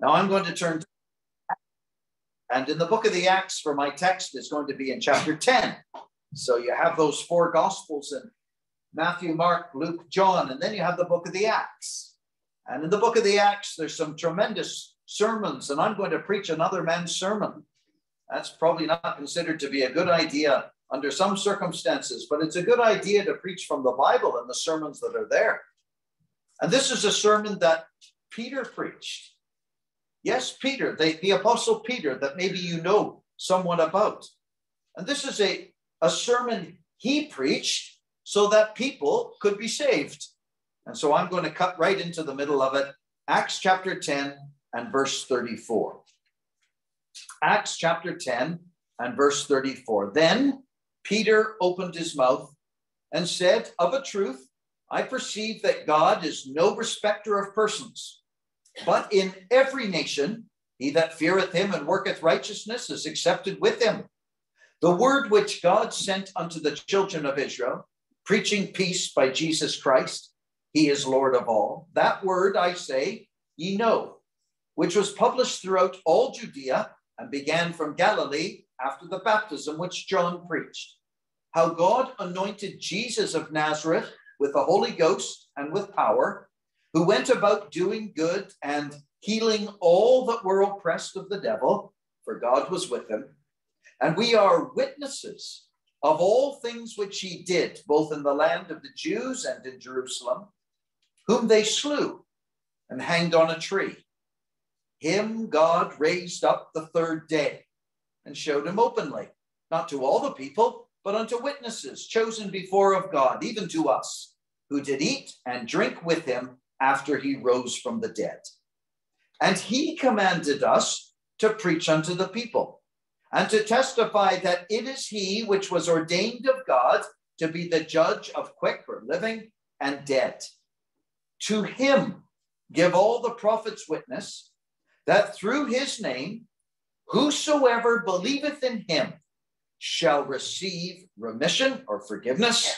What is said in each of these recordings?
Now I'm going to turn to and in the book of the Acts for my text is going to be in chapter 10. So you have those four gospels in Matthew, Mark, Luke, John, and then you have the book of the Acts. And in the book of the Acts, there's some tremendous sermons, and I'm going to preach another man's sermon. That's probably not considered to be a good idea under some circumstances, but it's a good idea to preach from the Bible and the sermons that are there. And this is a sermon that Peter preached. Yes, Peter, the, the Apostle Peter, that maybe you know somewhat about. And this is a, a sermon he preached so that people could be saved. And so I'm going to cut right into the middle of it. Acts chapter 10 and verse 34. Acts chapter 10 and verse 34. Then Peter opened his mouth and said, Of a truth, I perceive that God is no respecter of persons, but in every nation, he that feareth him and worketh righteousness is accepted with him. The word which God sent unto the children of Israel, preaching peace by Jesus Christ, he is Lord of all. That word I say, ye know, which was published throughout all Judea and began from Galilee after the baptism which John preached. How God anointed Jesus of Nazareth with the Holy Ghost and with power, who went about doing good and healing all that were oppressed of the devil, for God was with him. And we are witnesses of all things which he did, both in the land of the Jews and in Jerusalem, whom they slew and hanged on a tree. Him God raised up the third day and showed him openly, not to all the people, but unto witnesses chosen before of God, even to us, who did eat and drink with him after he rose from the dead. And he commanded us to preach unto the people and to testify that it is he which was ordained of God to be the judge of quick or living and dead. To him give all the prophets witness that through his name, whosoever believeth in him shall receive remission or forgiveness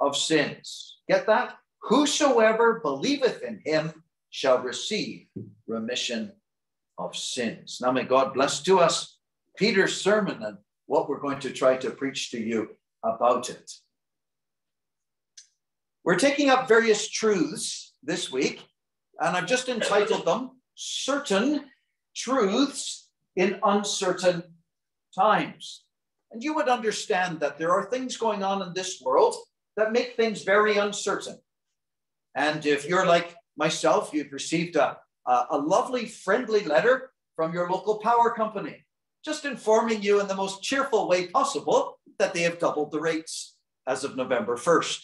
of sins. Get that? Whosoever believeth in him shall receive remission of sins. Now may God bless to us Peter's sermon and what we're going to try to preach to you about it. We're taking up various truths this week, and I've just entitled them Certain Truths in Uncertain Times. And you would understand that there are things going on in this world that make things very uncertain. And if you're like myself, you've received a, a, a lovely, friendly letter from your local power company, just informing you in the most cheerful way possible that they have doubled the rates as of November 1st.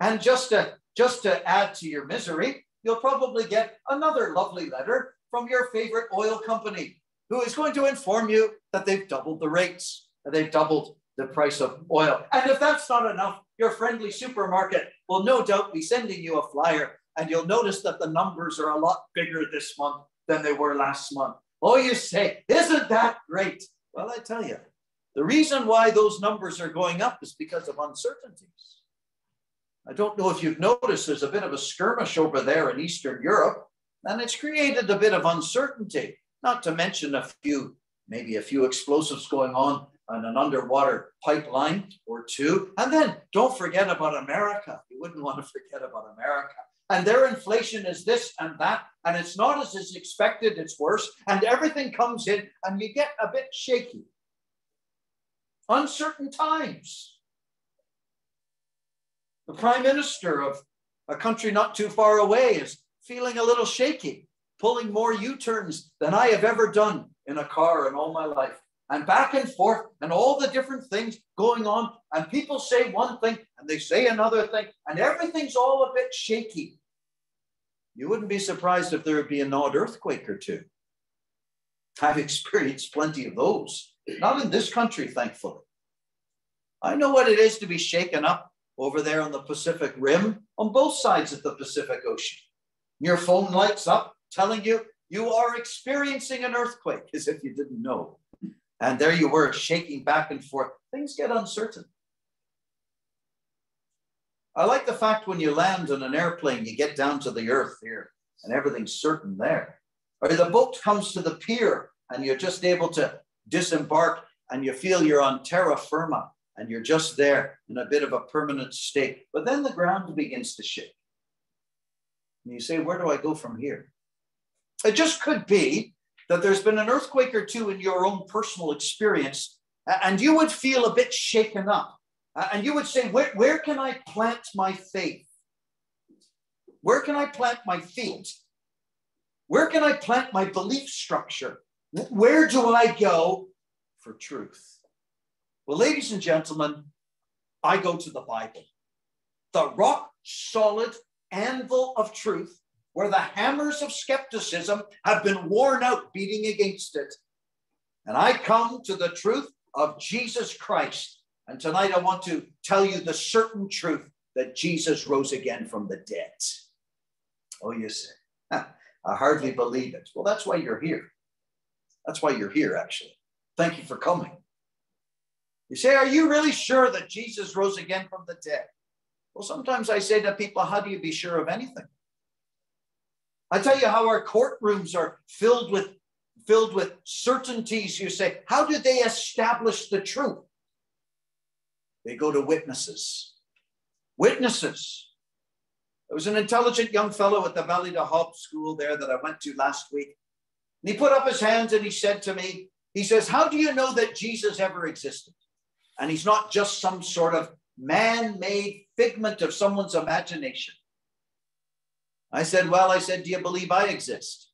And just to, just to add to your misery, you'll probably get another lovely letter from your favorite oil company who is going to inform you that they've doubled the rates, that they've doubled the price of oil. And if that's not enough, your friendly supermarket will no doubt be sending you a flyer, and you'll notice that the numbers are a lot bigger this month than they were last month. Oh, you say, isn't that great? Well, I tell you, the reason why those numbers are going up is because of uncertainties. I don't know if you've noticed, there's a bit of a skirmish over there in Eastern Europe, and it's created a bit of uncertainty, not to mention a few, maybe a few explosives going on on an underwater pipeline or two. And then don't forget about America. You wouldn't want to forget about America. And their inflation is this and that, and it's not as is expected, it's worse. And everything comes in, and you get a bit shaky. Uncertain times. The prime minister of a country not too far away is feeling a little shaky, pulling more U turns than I have ever done in a car in all my life and back and forth and all the different things going on. And people say one thing and they say another thing, and everything's all a bit shaky. You wouldn't be surprised if there would be an odd earthquake or two. I've experienced plenty of those, not in this country, thankfully. I know what it is to be shaken up over there on the Pacific Rim on both sides of the Pacific Ocean. Your phone lights up telling you you are experiencing an earthquake as if you didn't know. And there you were shaking back and forth. Things get uncertain. I like the fact when you land on an airplane, you get down to the earth here and everything's certain there. or the boat comes to the pier and you're just able to disembark and you feel you're on terra firma and you're just there in a bit of a permanent state. But then the ground begins to shake. And you say, Where do I go from here? It just could be that there's been an earthquake or two in your own personal experience, and you would feel a bit shaken up. And you would say, Where, where can I plant my faith? Where can I plant my feet? Where can I plant my belief structure? Where do I go for truth? Well, ladies and gentlemen, I go to the Bible, the rock solid anvil of truth, where the hammers of skepticism have been worn out beating against it. And I come to the truth of Jesus Christ. And tonight I want to tell you the certain truth that Jesus rose again from the dead. Oh, you say, I hardly believe it. Well, that's why you're here. That's why you're here, actually. Thank you for coming. You say, Are you really sure that Jesus rose again from the dead? Well, sometimes I say to people, How do you be sure of anything? I tell you how our courtrooms are filled with filled with certainties. You say, How do they establish the truth? They go to witnesses. Witnesses. There was an intelligent young fellow at the Valley de Hope school there that I went to last week. And he put up his hands and he said to me, he says, How do you know that Jesus ever existed? And he's not just some sort of man made figment of someone's imagination. I said, Well, I said, Do you believe I exist?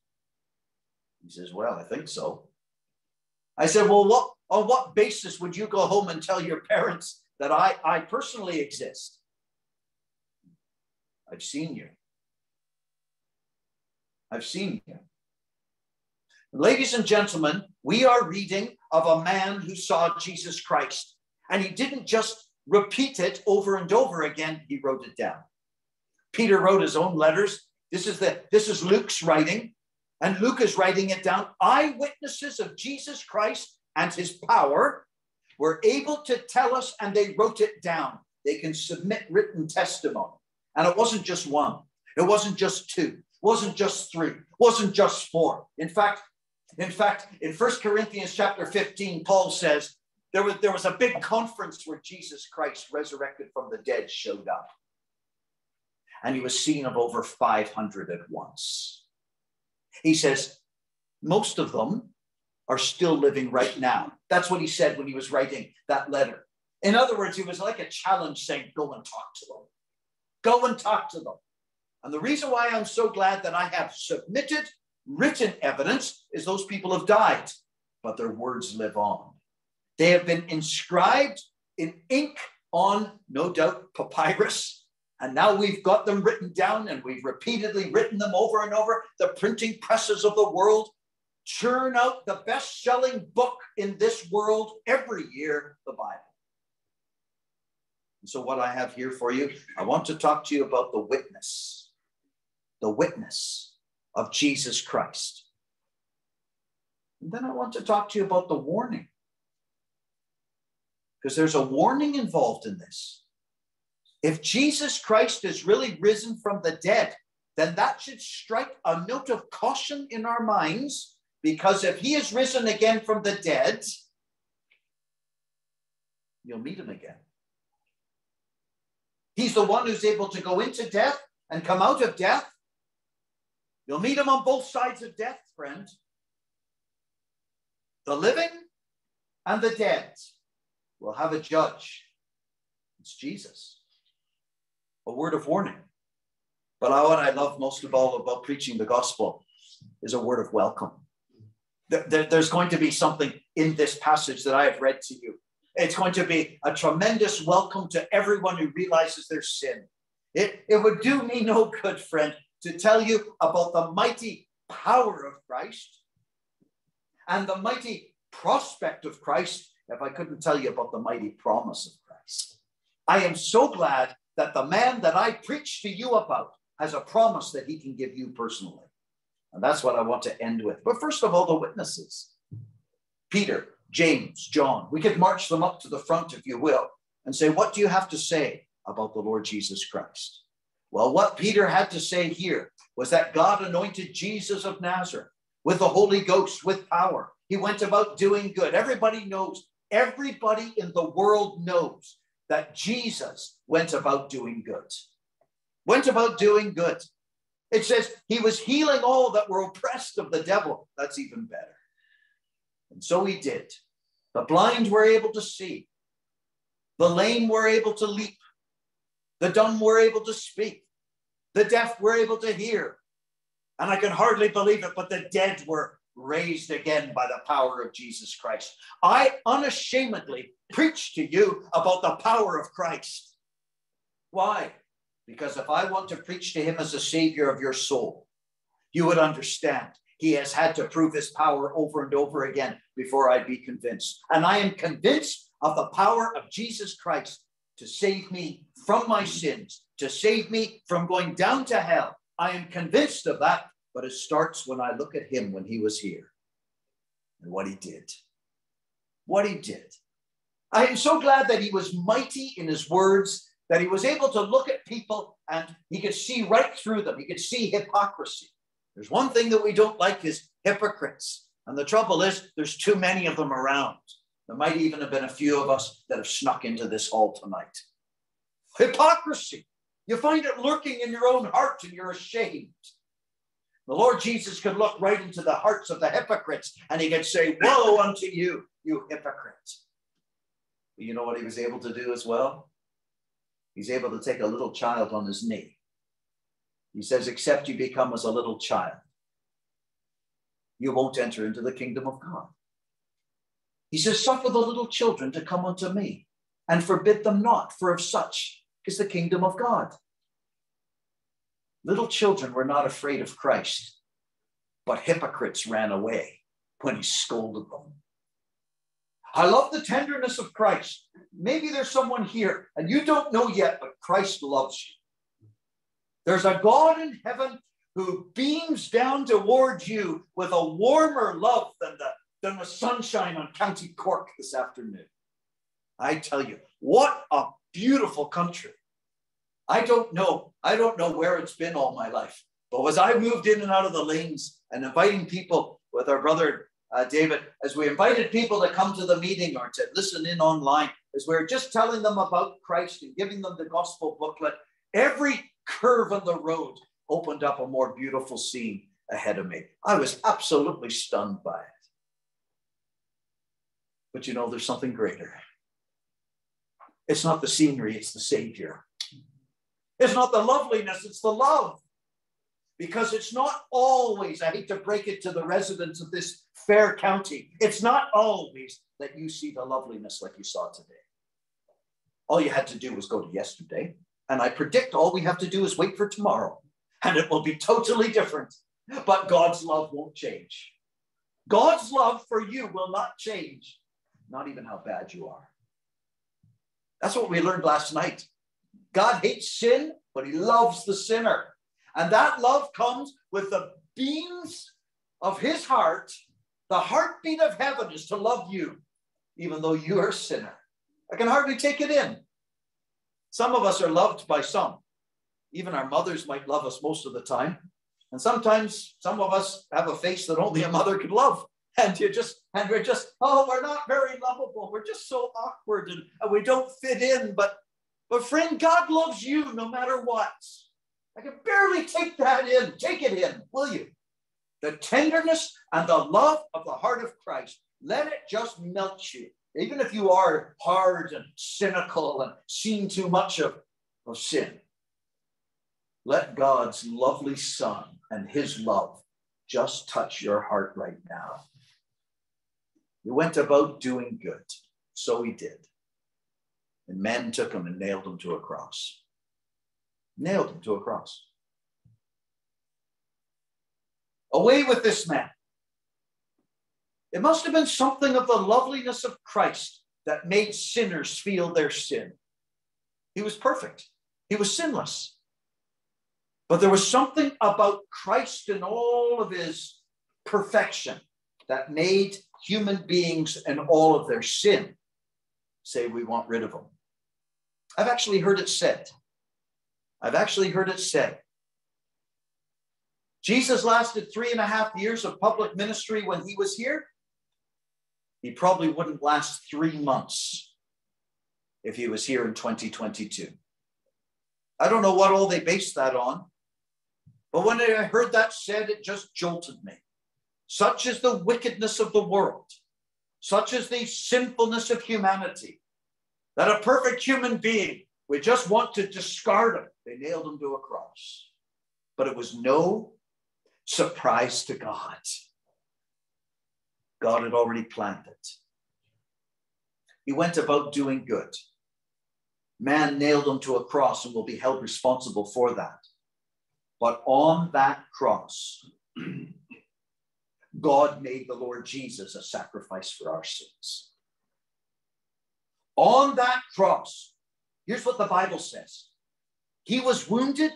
He says, Well, I think so. I said, Well, what, on what basis would you go home and tell your parents that I, I personally exist? I've seen you. I've seen you. Ladies and gentlemen, we are reading of a man who saw Jesus Christ. And he didn't just repeat it over and over again, he wrote it down. Peter wrote his own letters. This is the this is Luke's writing, and Luke is writing it down. Eyewitnesses of Jesus Christ and his power were able to tell us, and they wrote it down. They can submit written testimony. And it wasn't just one, it wasn't just two, it wasn't just three, it wasn't just four. In fact, in fact, in First Corinthians chapter 15, Paul says, there was, there was a big conference where Jesus Christ, resurrected from the dead, showed up. And he was seen of over 500 at once. He says, most of them are still living right now. That's what he said when he was writing that letter. In other words, he was like a challenge saying, go and talk to them. Go and talk to them. And the reason why I'm so glad that I have submitted written evidence is those people have died, but their words live on. They have been inscribed in ink on, no doubt, papyrus. And now we've got them written down and we've repeatedly written them over and over. The printing presses of the world churn out the best selling book in this world every year, the Bible. And so, what I have here for you, I want to talk to you about the witness, the witness of Jesus Christ. And then I want to talk to you about the warning because there's a warning involved in this. If Jesus Christ is really risen from the dead, then that should strike a note of caution in our minds because if he is risen again from the dead, you'll meet him again. He's the one who's able to go into death and come out of death. You'll meet him on both sides of death, friend. The living and the dead will have a judge. It's Jesus. A word of warning. But what I love most of all about preaching the gospel is a word of welcome. There's going to be something in this passage that I have read to you. It's going to be a tremendous welcome to everyone who realizes their sin. It, it would do me no good, friend, to tell you about the mighty power of Christ and the mighty prospect of Christ if I couldn't tell you about the mighty promise of Christ. I am so glad that the man that I preach to you about has a promise that he can give you personally. And that's what I want to end with. But first of all, the witnesses Peter, James, John. We could march them up to the front, if you will, and say, What do you have to say about the Lord Jesus Christ? Well, what Peter had to say here was that God anointed Jesus of Nazareth with the Holy Ghost, with power. He went about doing good. Everybody knows, everybody in the world knows that Jesus went about doing good. Went about doing good. It says he was healing all that were oppressed of the devil. That's even better. And so he did. The blind were able to see, the lame were able to leap, the dumb were able to speak, the deaf were able to hear. And I can hardly believe it, but the dead were raised again by the power of Jesus Christ. I unashamedly preach to you about the power of Christ. Why? Because if I want to preach to him as a savior of your soul, you would understand he has had to prove his power over and over again before I'd be convinced. And I am convinced of the power of Jesus Christ to save me from my sins, to save me from going down to hell. I am convinced of that, but it starts when I look at him when he was here and what he did. What he did. I am so glad that he was mighty in his words that he was able to look at people and he could see right through them. He could see hypocrisy. There's one thing that we don't like is hypocrites. And the trouble is, there's too many of them around. There might even have been a few of us that have snuck into this hall tonight. Hypocrisy. You find it lurking in your own heart and you're ashamed. The Lord Jesus could look right into the hearts of the hypocrites and he could say, Woe unto you, you hypocrites. But you know what he was able to do as well? He's able to take a little child on his knee. He says, Except you become as a little child, you won't enter into the kingdom of God. He says, Suffer the little children to come unto me and forbid them not, for of such is the kingdom of God. Little children were not afraid of Christ, but hypocrites ran away when he scolded them. I love the tenderness of Christ. Maybe there's someone here and you don't know yet, but Christ loves you. There's a God in heaven who beams down towards you with a warmer love than the, than the sunshine on County Cork this afternoon. I tell you, what a beautiful country. I don't know. I don't know where it's been all my life. But as I moved in and out of the lanes and inviting people with our brother uh, David, as we invited people to come to the meeting or to listen in online, as we are just telling them about Christ and giving them the gospel booklet, every curve on the road opened up a more beautiful scene ahead of me. I was absolutely stunned by it. But you know, there's something greater. It's not the scenery, it's the Savior. It's not the loveliness, it's the love. Because it's not always, I hate to break it to the residents of this fair county, it's not always that you see the loveliness like you saw today. All you had to do was go to yesterday. And I predict all we have to do is wait for tomorrow, and it will be totally different. But God's love won't change. God's love for you will not change, not even how bad you are. That's what we learned last night. God hates sin, but he loves the sinner. And that love comes with the beams of his heart. The heartbeat of heaven is to love you, even though you are a sinner. I can hardly take it in. Some of us are loved by some. Even our mothers might love us most of the time. And sometimes some of us have a face that only a mother could love. And you just, and we're just, oh, we're not very lovable. We're just so awkward and, and we don't fit in. But but friend, God loves you no matter what. I can barely take that in. Take it in, will you? The tenderness and the love of the heart of Christ. Let it just melt you. Even if you are hard and cynical and seen too much of, of sin. Let God's lovely Son and his love just touch your heart right now. He went about doing good. So he did. And men took him and nailed him to a cross. Nailed him to a cross. Away with this man. It must have been something of the loveliness of Christ that made sinners feel their sin. He was perfect, he was sinless. But there was something about Christ and all of his perfection that made human beings and all of their sin say we want rid of him. I've actually heard it said. I've actually heard it said Jesus lasted three and a half years of public ministry when he was here. He probably wouldn't last three months if he was here in 2022. I don't know what all they based that on, but when I heard that said, it just jolted me. Such is the wickedness of the world, such is the sinfulness of humanity, that a perfect human being we just want to discard him. They nailed him to a cross. But it was no surprise to God. God had already planned it. He went about doing good. Man nailed him to a cross and will be held responsible for that. But on that cross, God made the Lord Jesus a sacrifice for our sins. On that cross, here's what the Bible says He was wounded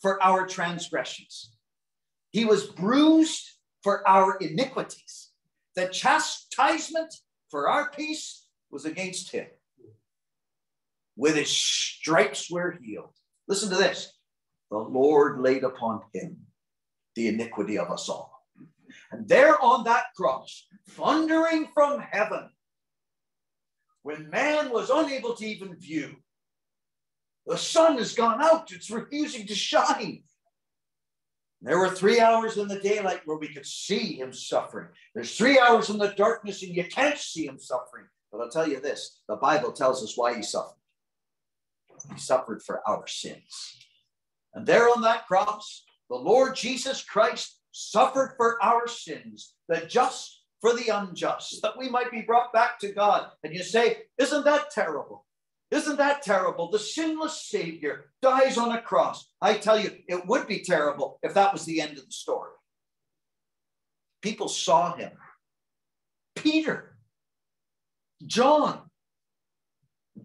for our transgressions, He was bruised for our iniquities. The chastisement for our peace was against Him. With His stripes we're healed. Listen to this the Lord laid upon Him the iniquity of us all. And there on that cross, thundering from heaven, when man was unable to even view, the sun has gone out, it's refusing to shine. There were three hours in the daylight where we could see him suffering. There's three hours in the darkness and you can't see him suffering. But I'll tell you this the Bible tells us why he suffered. He suffered for our sins. And there on that cross, the Lord Jesus Christ suffered for our sins, the just for the unjust, that we might be brought back to God. And you say, Isn't that terrible? Isn't that terrible? The sinless Savior dies on a cross. I tell you, it would be terrible if that was the end of the story. People saw him. Peter, John,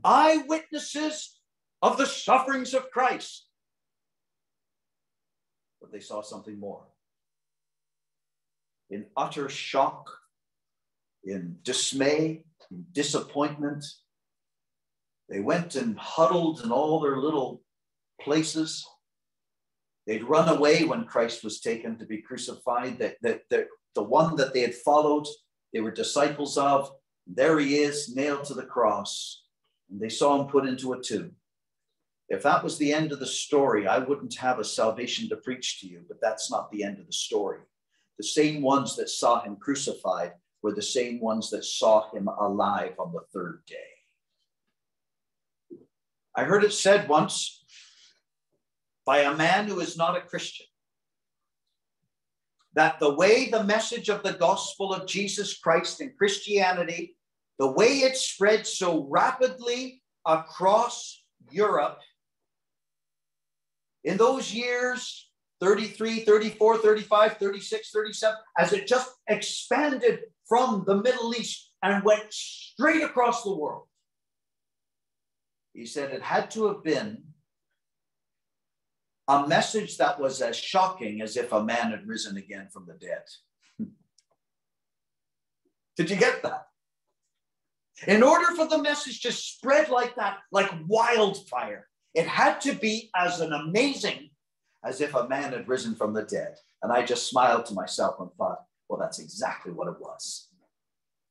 eyewitnesses of the sufferings of Christ. But they saw something more in utter shock, in dismay, in disappointment. They went and huddled in all their little places. They'd run away when Christ was taken to be crucified. That, that, that the one that they had followed, they were disciples of, there he is, nailed to the cross. And they saw him put into a tomb. If that was the end of the story, I wouldn't have a salvation to preach to you, but that's not the end of the story. The same ones that saw him crucified were the same ones that saw him alive on the third day. I heard it said once by a man who is not a Christian that the way the message of the gospel of Jesus Christ and Christianity, the way it spread so rapidly across Europe in those years 33, 34, 35, 36, 37, as it just expanded from the Middle East and went straight across the world. He said it had to have been a message that was as shocking as if a man had risen again from the dead. Did you get that? In order for the message to spread like that, like wildfire, it had to be as an amazing as if a man had risen from the dead. And I just smiled to myself and thought, well, that's exactly what it was.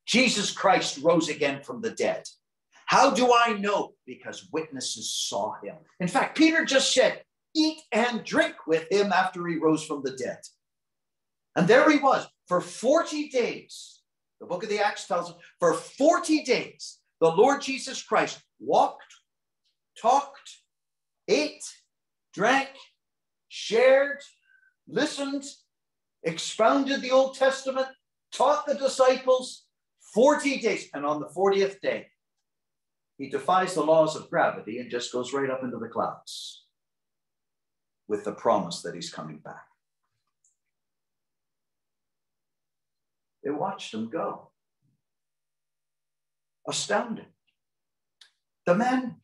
Jesus Christ rose again from the dead. How do I know? Because witnesses saw him. In fact, Peter just said, eat and drink with him after he rose from the dead. And there he was for 40 days. The book of the Acts tells us for 40 days, the Lord Jesus Christ walked, talked, ate, drank, shared, listened, expounded the Old Testament, taught the disciples 40 days. And on the 40th day, he defies the laws of gravity and just goes right up into the clouds with the promise that he's coming back. They watched him go. Astounded. The man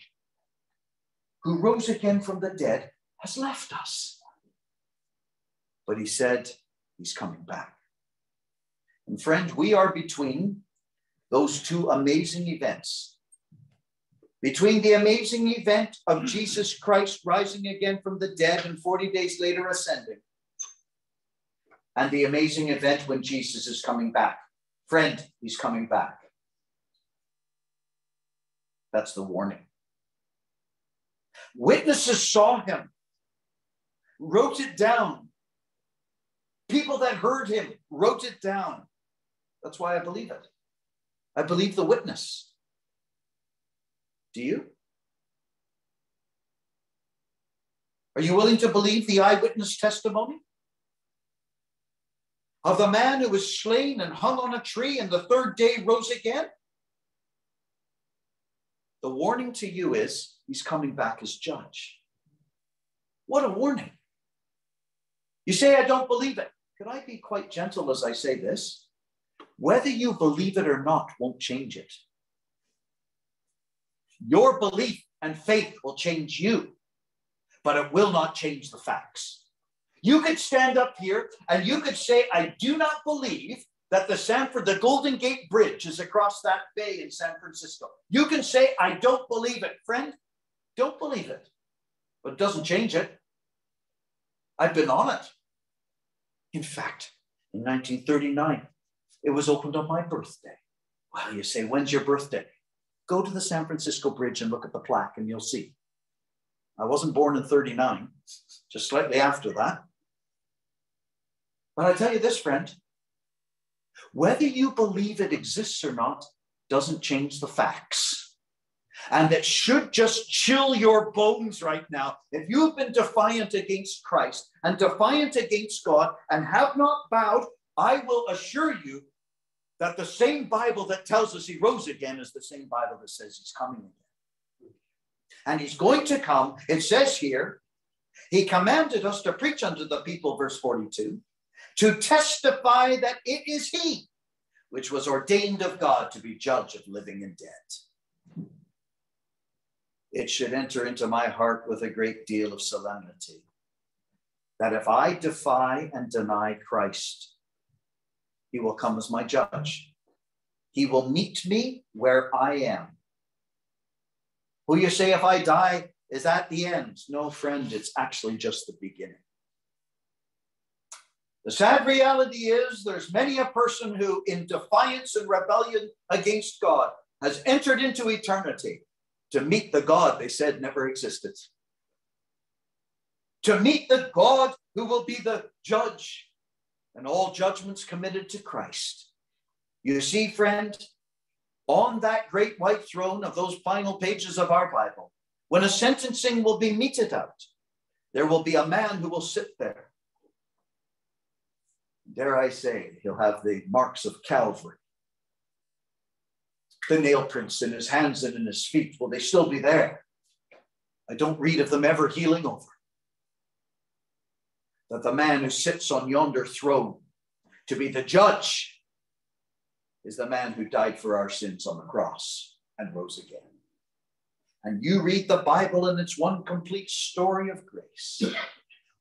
who rose again from the dead has left us. But he said he's coming back. And friend, we are between those two amazing events. Between the amazing event of Jesus Christ rising again from the dead and 40 days later ascending, and the amazing event when Jesus is coming back. Friend, he's coming back. That's the warning. Witnesses saw him, wrote it down. People that heard him wrote it down. That's why I believe it. I believe the witness. Do you? Are you willing to believe the eyewitness testimony? Of the man who was slain and hung on a tree and the third day rose again? The warning to you is he's coming back as judge. What a warning. You say, I don't believe it. Could I be quite gentle as I say this? Whether you believe it or not won't change it. Your belief and faith will change you, but it will not change the facts. You could stand up here and you could say, I do not believe that the Sanford, the Golden Gate Bridge is across that bay in San Francisco. You can say, I don't believe it. Friend, don't believe it, but it doesn't change it. I've been on it. In fact, in 1939, it was opened on my birthday. Well, you say, when's your birthday? Go to the San Francisco Bridge and look at the plaque, and you'll see. I wasn't born in 39, just slightly after that. But I tell you this, friend, whether you believe it exists or not doesn't change the facts. And it should just chill your bones right now. If you've been defiant against Christ and defiant against God and have not bowed, I will assure you that the same Bible that tells us he rose again is the same Bible that says he's coming again. And he's going to come, it says here, he commanded us to preach unto the people, verse 42, to testify that it is he which was ordained of God to be judge of living and dead. It should enter into my heart with a great deal of solemnity that if I defy and deny Christ, he will come as my judge. He will meet me where I am. Will you say, if I die, is that the end? No, friend, it's actually just the beginning. The sad reality is there's many a person who, in defiance and rebellion against God, has entered into eternity to meet the God they said never existed. To meet the God who will be the judge and all judgments committed to Christ. You see, friend, on that great white throne of those final pages of our Bible, when a sentencing will be meted out, there will be a man who will sit there dare I say, he'll have the marks of Calvary. The nail prints in his hands and in his feet, will they still be there? I don't read of them ever healing over. That the man who sits on yonder throne to be the judge is the man who died for our sins on the cross and rose again. And you read the Bible, and it's one complete story of grace.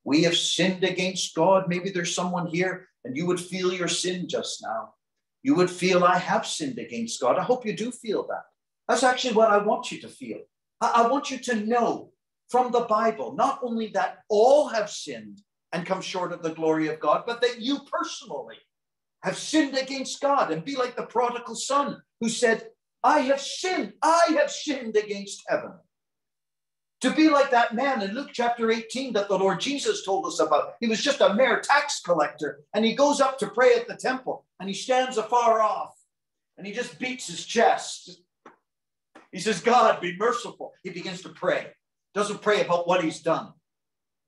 We have sinned against God. Maybe there's someone here and you would feel your sin just now. You would feel, I have sinned against God. I hope you do feel that. That's actually what I want you to feel. I, I want you to know from the Bible not only that all have sinned and come short of the glory of God, but that you personally have sinned against God and be like the prodigal son who said, I have sinned. I have sinned against heaven to be like that man in Luke chapter 18 that the Lord Jesus told us about. He was just a mere tax collector, and he goes up to pray at the temple, and he stands afar off, and he just beats his chest. He says, God, be merciful. He begins to pray, doesn't pray about what he's done.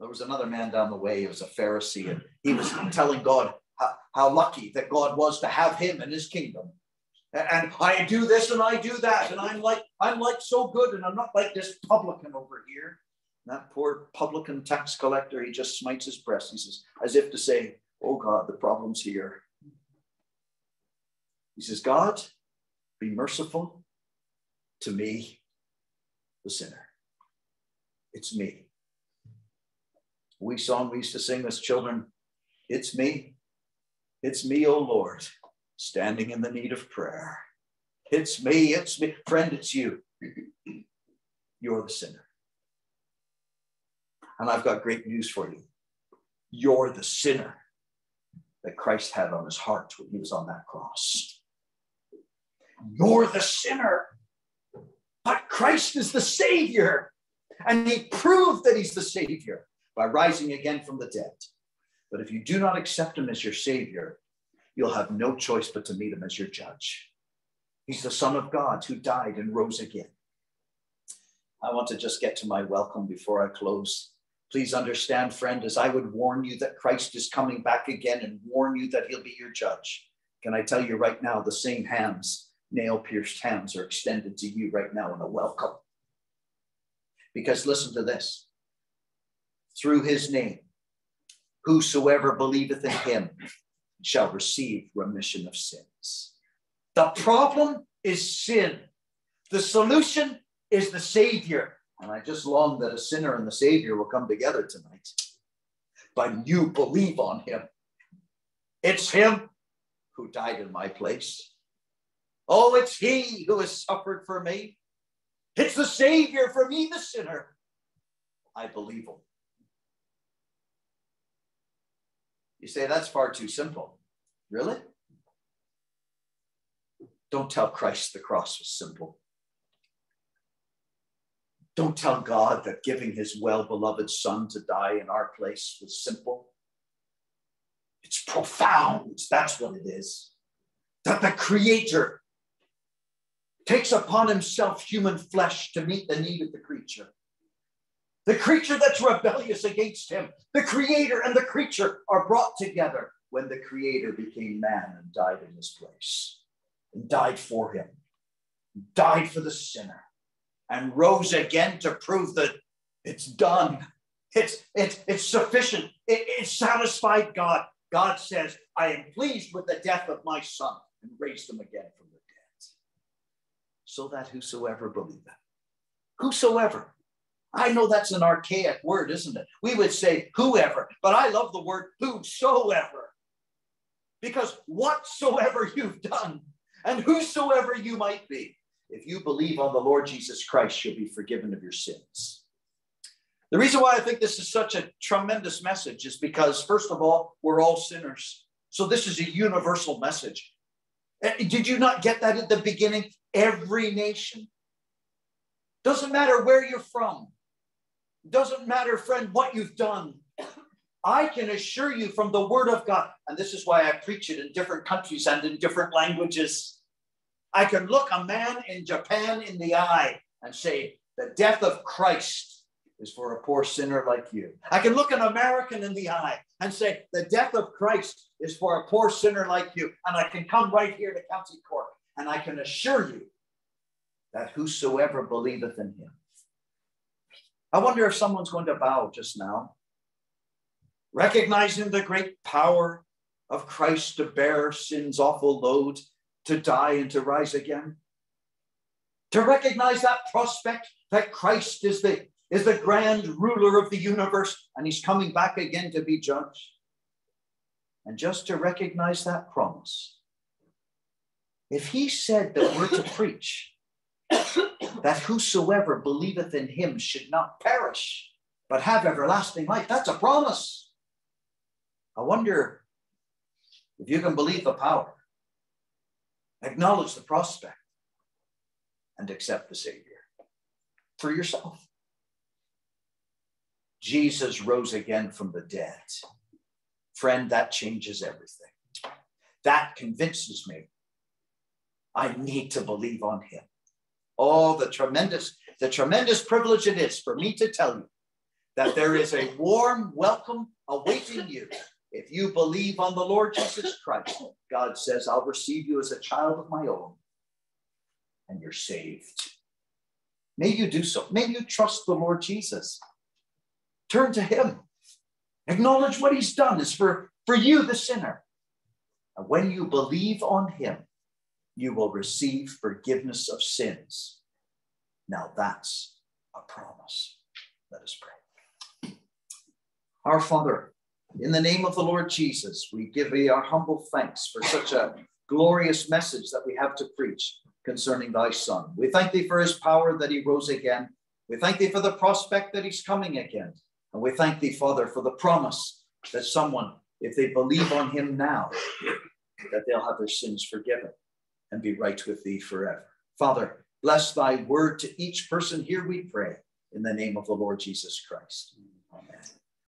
There was another man down the way, he was a Pharisee, and he was telling God how, how lucky that God was to have him in his kingdom and I do this and I do that, and I'm like I'm like so good, and I'm not like this publican over here. And that poor publican tax collector, he just smites his breast. He says, as if to say, "Oh God, the problem's here." He says, "God, be merciful to me, the sinner. It's me." We song we used to sing as children. It's me. It's me, oh Lord standing in the need of prayer. It's me, it's me. Friend, it's you. You're the sinner. And I've got great news for you. You're the sinner. that Christ had on his heart when he was on that cross. You're the sinner, but Christ is the Savior. And he proved that he's the Savior by rising again from the dead. But if you do not accept him as your Savior, you'll have no choice but to meet him as your judge. He's the Son of God who died and rose again. I want to just get to my welcome before I close. Please understand, friend, as I would warn you that Christ is coming back again and warn you that he'll be your judge. Can I tell you right now, the same hands, nail pierced hands, are extended to you right now in a welcome. Because listen to this through his name, whosoever believeth in him shall receive remission of sins. The problem is sin. The solution is the Savior. And I just long that a sinner and the Savior will come together tonight. But you believe on him. It's him who died in my place. Oh, it's he who has suffered for me. It's the Savior for me, the sinner. I believe him. You say that's far too simple. Really? Don't tell Christ the cross was simple. Don't tell God that giving his well beloved son to die in our place was simple. It's profound. That's what it is. That the Creator takes upon himself human flesh to meet the need of the creature. The creature that's rebellious against him, the Creator and the creature are brought together when the Creator became man and died in his place, and died for him, died for the sinner and rose again to prove that it's done. It's, it's, it's sufficient. It, it satisfied God. God says, I am pleased with the death of my son and raised him again from. So that whosoever believeth, whosoever, I know that's an archaic word, isn't it? We would say whoever, but I love the word whosoever. Because whatsoever you've done and whosoever you might be, if you believe on the Lord Jesus Christ, you'll be forgiven of your sins. The reason why I think this is such a tremendous message is because, first of all, we're all sinners. So this is a universal message. Eh, did you not get that at the beginning? Every nation. Doesn't matter where you're from. Doesn't matter, friend, what you've done. I can assure you from the word of God, and this is why I preach it in different countries and in different languages. I can look a man in Japan in the eye and say, the death of Christ is for a poor sinner like you. I can look an American in the eye and say, the death of Christ is for a poor sinner like you. And I can come right here to County Cork and I can assure you that whosoever believeth in him. I wonder if someone's going to bow just now, recognizing the great power of Christ to bear sin's awful load to die and to rise again. To recognize that prospect that Christ is the, is the grand ruler of the universe and he's coming back again to be judged. And just to recognize that promise. If he said that we're to preach that whosoever believeth in him should not perish, but have everlasting life, that's a promise. I wonder if you can believe the power acknowledge the prospect, and accept the Savior for yourself. Jesus rose again from the dead. Friend, that changes everything. That convinces me I need to believe on him. Oh, the tremendous, the tremendous privilege it is for me to tell you that there is a warm welcome awaiting you if you believe on the Lord Jesus Christ, God says, I'll receive you as a child of my own, and you're saved. May you do so. May you trust the Lord Jesus. Turn to him. Acknowledge what he's done is for, for you, the sinner. And when you believe on him, you will receive forgiveness of sins. Now that's a promise. Let us pray. Our Father, in the name of the Lord Jesus, we give thee our humble thanks for such a glorious message that we have to preach concerning thy Son. We thank thee for his power that he rose again. We thank thee for the prospect that he's coming again. And we thank thee, Father, for the promise that someone if they believe on him now, that they'll have their sins forgiven and be right with thee forever. Father, bless thy word to each person here, we pray, in the name of the Lord Jesus Christ. Amen.